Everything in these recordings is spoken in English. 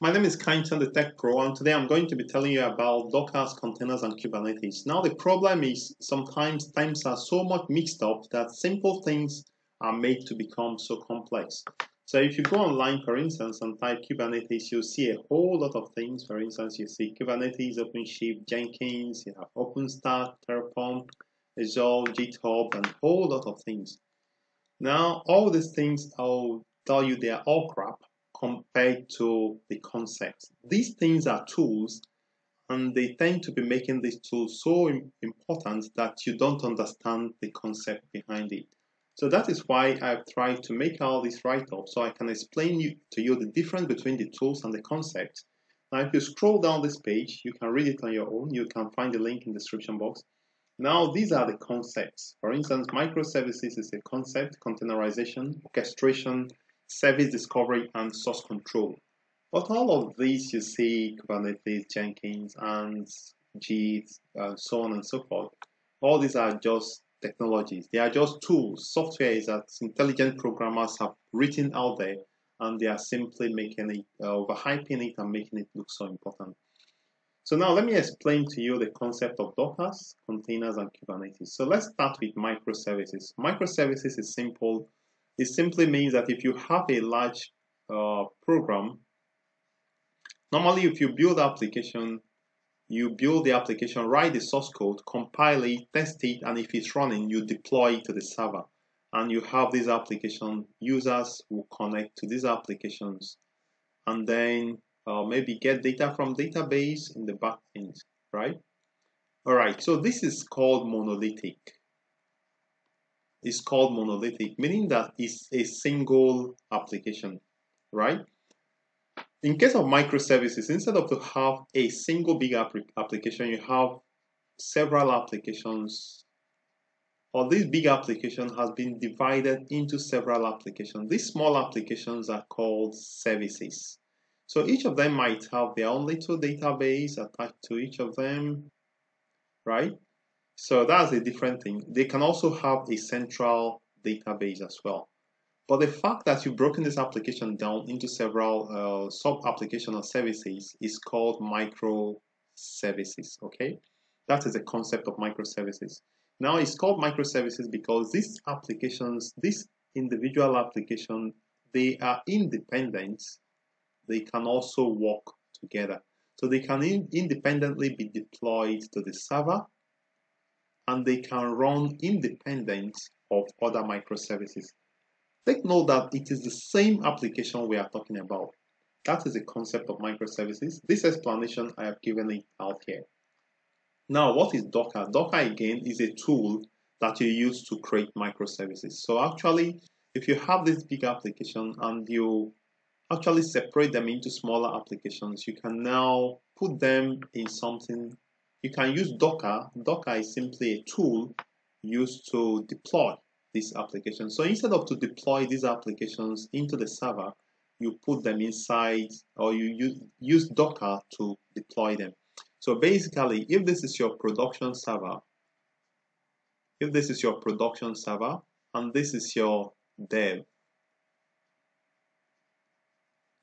My name is Kindson, the Tech Pro, and today I'm going to be telling you about Docker's containers and Kubernetes. Now, the problem is sometimes times are so much mixed up that simple things are made to become so complex. So if you go online, for instance, and type Kubernetes, you'll see a whole lot of things. For instance, you see Kubernetes, OpenShift, Jenkins, you have OpenStack, Terraform, Azure, GitHub, and a whole lot of things. Now, all these things, I'll tell you they are all crap compared to the concepts. These things are tools and they tend to be making these tools so important that you don't understand the concept behind it. So that is why I've tried to make all this write-up so I can explain you, to you the difference between the tools and the concepts. Now if you scroll down this page, you can read it on your own. You can find the link in the description box. Now these are the concepts. For instance, microservices is a concept, containerization, orchestration, service discovery, and source control. But all of these you see Kubernetes, Jenkins, and Git, and so on and so forth. All these are just technologies. They are just tools, software that intelligent programmers have written out there, and they are simply making it, uh, overhyping it and making it look so important. So now let me explain to you the concept of Dockers, containers, and Kubernetes. So let's start with microservices. Microservices is simple it simply means that if you have a large uh, program, normally if you build application, you build the application, write the source code, compile it, test it, and if it's running, you deploy it to the server. And you have this application, users will connect to these applications and then uh, maybe get data from database in the back end, right? All right, so this is called monolithic is called monolithic, meaning that it's a single application, right? In case of microservices, instead of to have a single big application, you have several applications or this big application has been divided into several applications. These small applications are called services. So each of them might have their own little database attached to each of them, right? So that's a different thing. They can also have a central database as well. But the fact that you've broken this application down into several uh, sub-application or services is called microservices, okay? That is the concept of microservices. Now it's called microservices because these applications, these individual application, they are independent. They can also work together. So they can in independently be deployed to the server and they can run independent of other microservices. Take note that it is the same application we are talking about. That is the concept of microservices. This explanation I have given it out here. Now, what is Docker? Docker again is a tool that you use to create microservices. So actually, if you have this big application and you actually separate them into smaller applications, you can now put them in something you can use Docker. Docker is simply a tool used to deploy this application. So instead of to deploy these applications into the server, you put them inside or you use, use Docker to deploy them. So basically, if this is your production server, if this is your production server and this is your dev,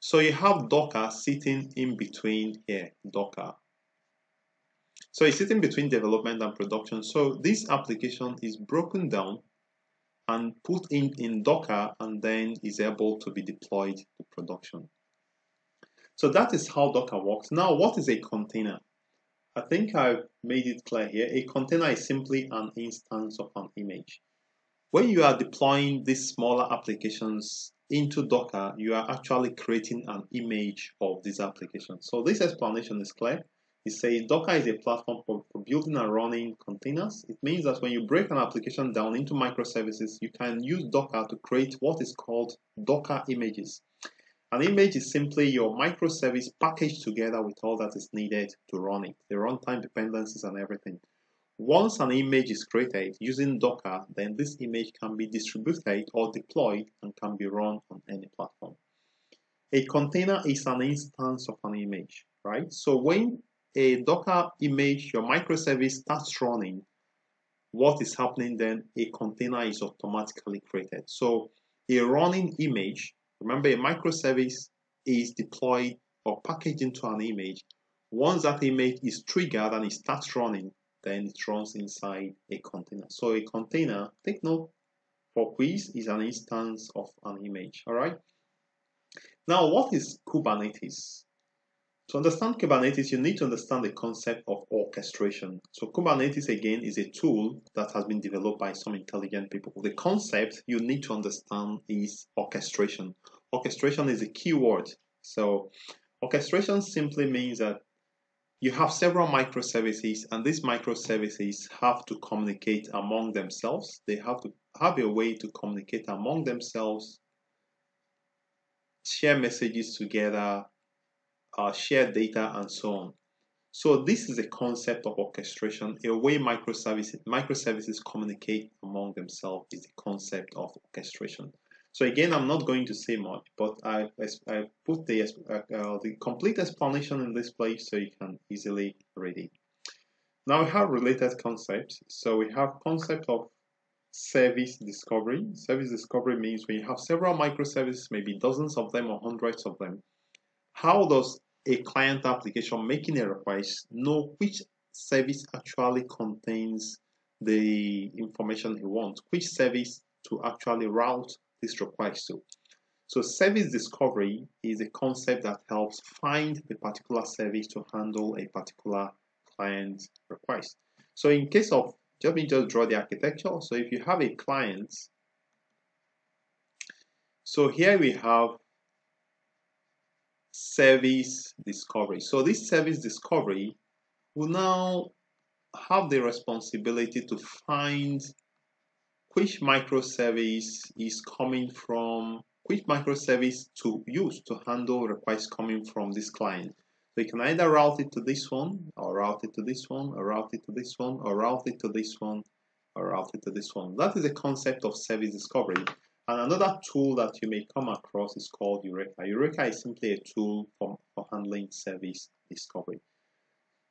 so you have Docker sitting in between here, Docker. So it's sitting between development and production. So this application is broken down and put in, in Docker and then is able to be deployed to production. So that is how Docker works. Now, what is a container? I think I've made it clear here. A container is simply an instance of an image. When you are deploying these smaller applications into Docker, you are actually creating an image of this application. So this explanation is clear. It says Docker is a platform for, for building and running containers. It means that when you break an application down into microservices, you can use Docker to create what is called Docker images. An image is simply your microservice packaged together with all that is needed to run it, the runtime dependencies and everything. Once an image is created using Docker, then this image can be distributed or deployed and can be run on any platform. A container is an instance of an image, right? So when a Docker image, your microservice starts running, what is happening then? A container is automatically created. So a running image, remember a microservice is deployed or packaged into an image. Once that image is triggered and it starts running, then it runs inside a container. So a container, take note, for quiz is an instance of an image. All right. Now, what is Kubernetes? To understand Kubernetes, you need to understand the concept of orchestration. So Kubernetes, again, is a tool that has been developed by some intelligent people. The concept you need to understand is orchestration. Orchestration is a key word. So orchestration simply means that you have several microservices and these microservices have to communicate among themselves. They have to have a way to communicate among themselves, share messages together, uh, share data, and so on. So this is a concept of orchestration. A way microservices microservices communicate among themselves is the concept of orchestration. So again, I'm not going to say much, but I, I put the, uh, uh, the complete explanation in this place so you can easily read it. Now we have related concepts. So we have concept of service discovery. Service discovery means when you have several microservices, maybe dozens of them or hundreds of them, how does a client application making a request know which service actually contains the information he wants, which service to actually route this request to. So service discovery is a concept that helps find the particular service to handle a particular client request. So in case of, let me just draw the architecture. So if you have a client, so here we have service discovery. So this service discovery will now have the responsibility to find which microservice is coming from, which microservice to use to handle requests coming from this client. So you can either route it to this one, or route it to this one, or route it to this one, or route it to this one, or route it to this one. That is the concept of service discovery. And another tool that you may come across is called Eureka. Eureka is simply a tool for, for handling service discovery.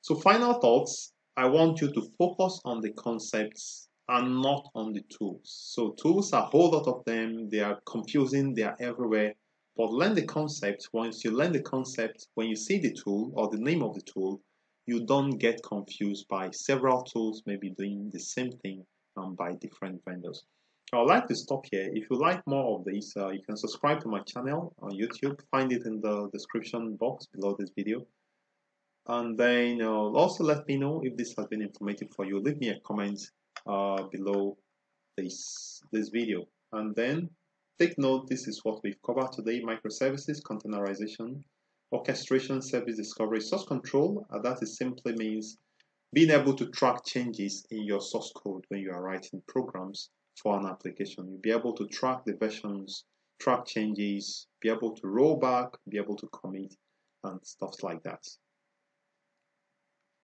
So final thoughts, I want you to focus on the concepts and not on the tools. So tools are a whole lot of them. They are confusing. They are everywhere. But learn the concept. Once you learn the concept, when you see the tool or the name of the tool, you don't get confused by several tools maybe doing the same thing um, by different vendors. I would like to stop here. If you like more of this, uh, you can subscribe to my channel on YouTube. Find it in the description box below this video. And then uh, also let me know if this has been informative for you. Leave me a comment uh, below this, this video. And then take note, this is what we've covered today. Microservices, containerization, orchestration, service discovery, source control. Uh, that is simply means being able to track changes in your source code when you are writing programs for an application. You'll be able to track the versions, track changes, be able to roll back, be able to commit, and stuff like that.